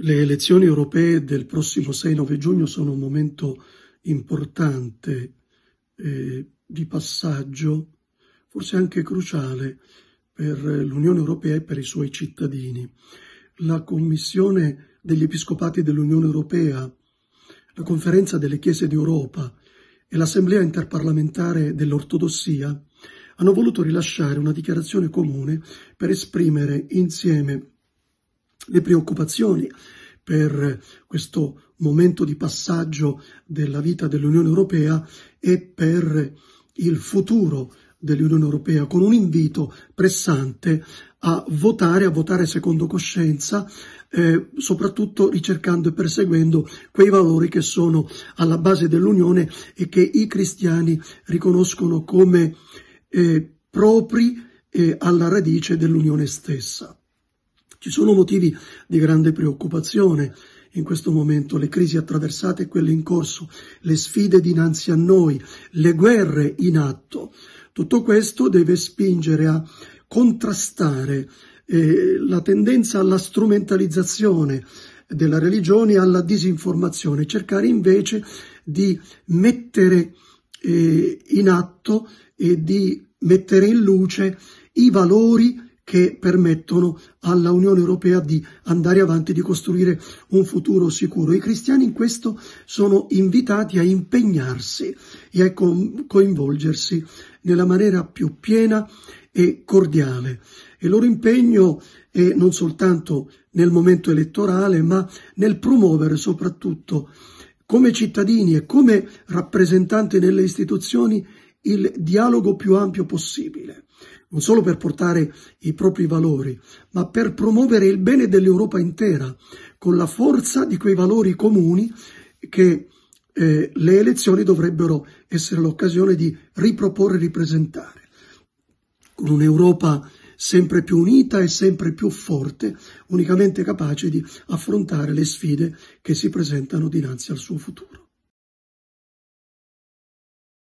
Le elezioni europee del prossimo 6-9 giugno sono un momento importante eh, di passaggio, forse anche cruciale per l'Unione Europea e per i suoi cittadini. La Commissione degli Episcopati dell'Unione Europea, la Conferenza delle Chiese d'Europa e l'Assemblea interparlamentare dell'Ortodossia hanno voluto rilasciare una dichiarazione comune per esprimere insieme le preoccupazioni per questo momento di passaggio della vita dell'Unione Europea e per il futuro dell'Unione Europea, con un invito pressante a votare, a votare secondo coscienza, eh, soprattutto ricercando e perseguendo quei valori che sono alla base dell'Unione e che i cristiani riconoscono come eh, propri eh, alla radice dell'Unione stessa. Ci sono motivi di grande preoccupazione in questo momento, le crisi attraversate e quelle in corso, le sfide dinanzi a noi, le guerre in atto. Tutto questo deve spingere a contrastare eh, la tendenza alla strumentalizzazione della religione e alla disinformazione, cercare invece di mettere eh, in atto e di mettere in luce i valori che permettono alla Unione Europea di andare avanti, di costruire un futuro sicuro. I cristiani in questo sono invitati a impegnarsi e a coinvolgersi nella maniera più piena e cordiale. Il loro impegno è non soltanto nel momento elettorale, ma nel promuovere soprattutto come cittadini e come rappresentanti nelle istituzioni il dialogo più ampio possibile non solo per portare i propri valori, ma per promuovere il bene dell'Europa intera, con la forza di quei valori comuni che eh, le elezioni dovrebbero essere l'occasione di riproporre e ripresentare. Con un'Europa sempre più unita e sempre più forte, unicamente capace di affrontare le sfide che si presentano dinanzi al suo futuro.